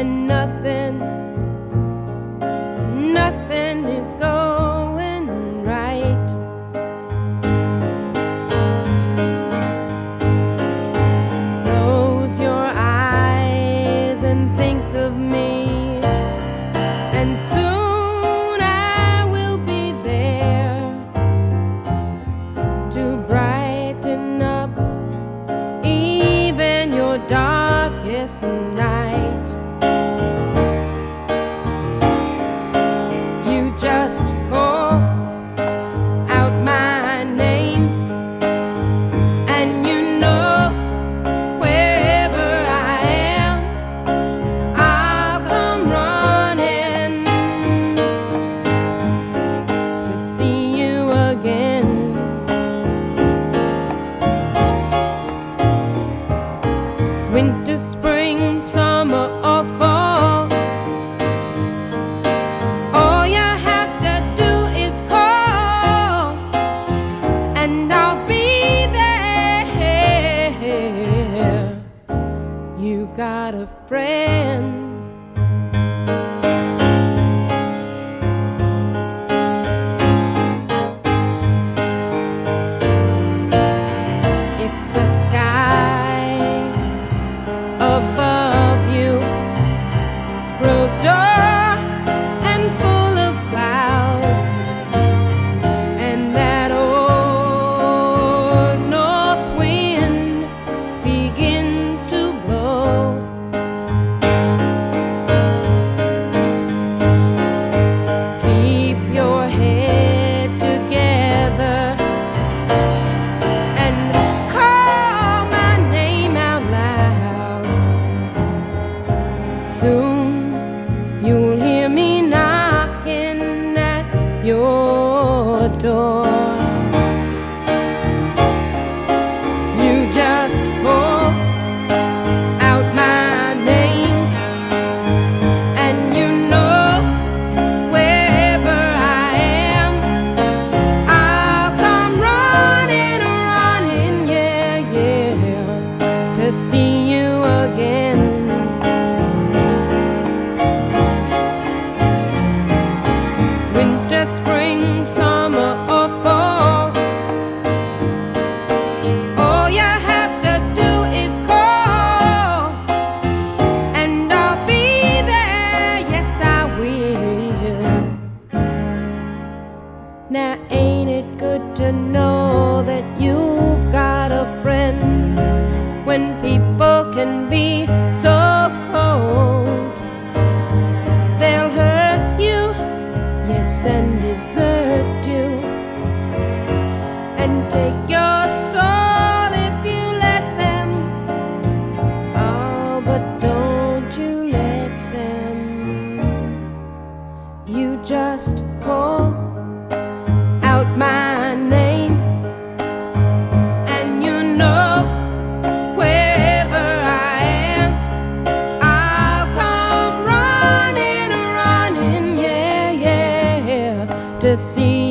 and nothing, nothing is going right. Close your eyes and think of me, and soon spring, summer, or fall. All you have to do is call, and I'll be there. You've got a friend. Door. That you've got a friend when people can be so cold? They'll hurt you, yes, and desert you, and take your soul if you let them. Oh, but don't you let them. You just yeah, to